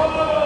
Whoa!